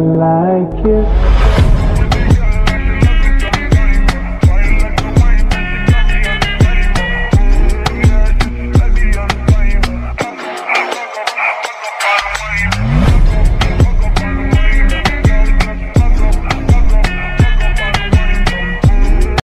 like you